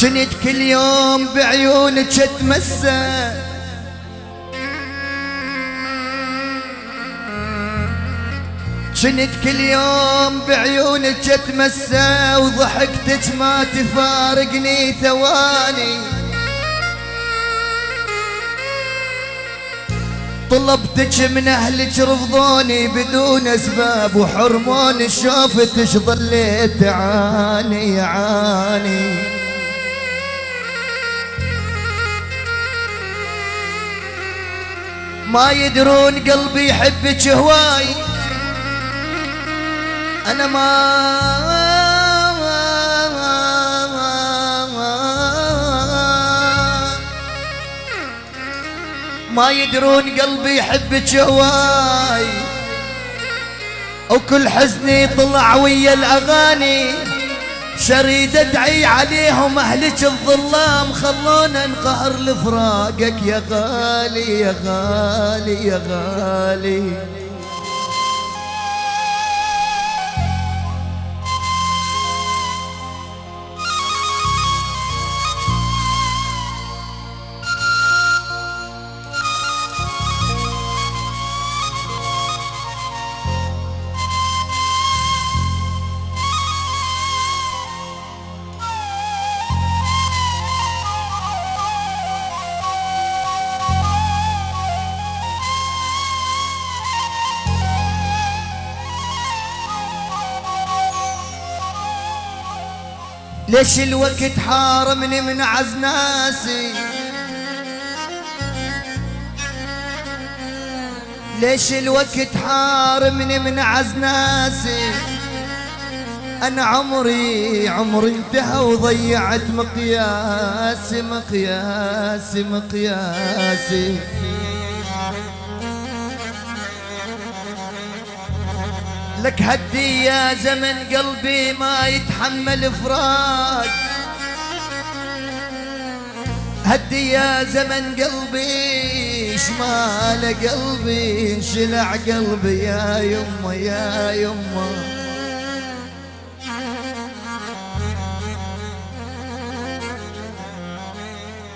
كنت كل يوم بعيونك اتمسى كنت كل يوم بعيونك اتمسى وضحكتك ما تفارقني ثواني. طلبتك من أهلك رفضوني بدون أسباب وحرموني شوفتك ظليت اعاني اعاني ما يدرون قلبي يحبك هواي. أنا ما ما يدرون قلبي يحبك هواي. وكل حزني طلع ويا الأغاني. شريد ادعي عليهم أهلك الظلام خلونا انقهر لفراقك. يا غالي يا غالي يا غالي. ليش الوقت حارمني من عز ناسي؟ ليش الوقت حارمني من عز ناسي؟ أنا عمري عمري انتهى وضيعت مقياسي مقياسي مقياسي. لك هدي يا زمن قلبي ما يتحمل فراق هدي يا زمن قلبي شمال قلبي انشلع قلبي يا يمه يا يمه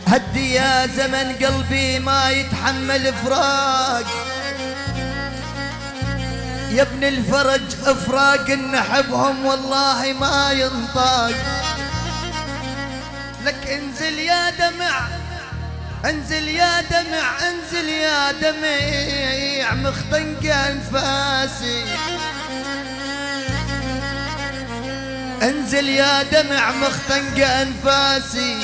هدي يا زمن قلبي ما يتحمل فراق يا ابن الفرج افراق نحبهم والله ما ينطاق. لك انزل يا دمع انزل يا دمع انزل يا دمع مختنق انفاسي. انزل يا دمع مختنق انفاسي.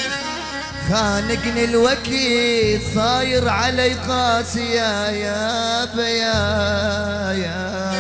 خانقني الوكيل صاير علي قاسي يا يابا يا يابا